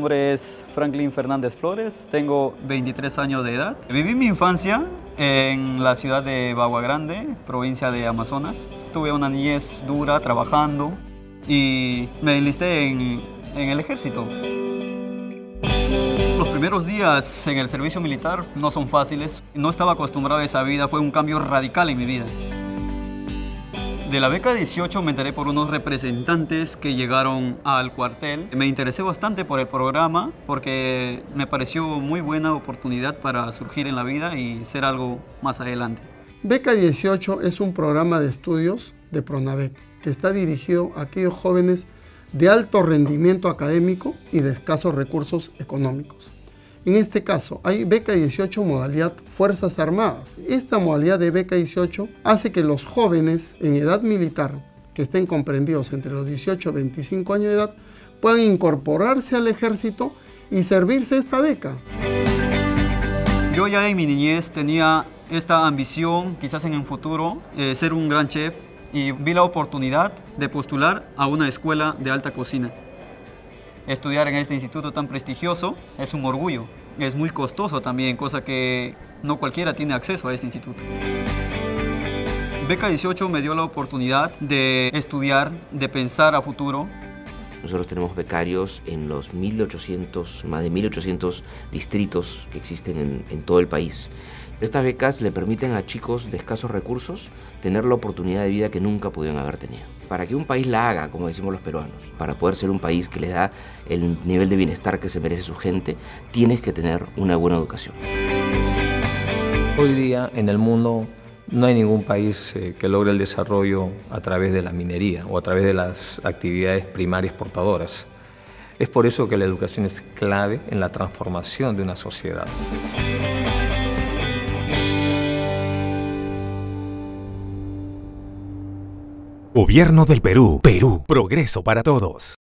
nombre es Franklin Fernández Flores, tengo 23 años de edad. Viví mi infancia en la ciudad de Bagua Grande, provincia de Amazonas. Tuve una niñez dura trabajando y me enlisté en, en el ejército. Los primeros días en el servicio militar no son fáciles. No estaba acostumbrado a esa vida, fue un cambio radical en mi vida. De la beca 18 me enteré por unos representantes que llegaron al cuartel. Me interesé bastante por el programa porque me pareció muy buena oportunidad para surgir en la vida y ser algo más adelante. Beca 18 es un programa de estudios de Pronavec que está dirigido a aquellos jóvenes de alto rendimiento académico y de escasos recursos económicos. En este caso, hay beca 18 modalidad Fuerzas Armadas. Esta modalidad de beca 18 hace que los jóvenes en edad militar, que estén comprendidos entre los 18 y 25 años de edad, puedan incorporarse al ejército y servirse esta beca. Yo ya en mi niñez tenía esta ambición, quizás en un futuro, eh, ser un gran chef y vi la oportunidad de postular a una escuela de alta cocina. Estudiar en este instituto tan prestigioso es un orgullo. Es muy costoso también, cosa que no cualquiera tiene acceso a este instituto. Beca 18 me dio la oportunidad de estudiar, de pensar a futuro. Nosotros tenemos becarios en los 1800, más de 1800 distritos que existen en, en todo el país. Estas becas le permiten a chicos de escasos recursos tener la oportunidad de vida que nunca pudieron haber tenido. Para que un país la haga, como decimos los peruanos, para poder ser un país que le da el nivel de bienestar que se merece su gente, tienes que tener una buena educación. Hoy día en el mundo no hay ningún país eh, que logre el desarrollo a través de la minería o a través de las actividades primarias portadoras. Es por eso que la educación es clave en la transformación de una sociedad. Gobierno del Perú. Perú. Progreso para todos.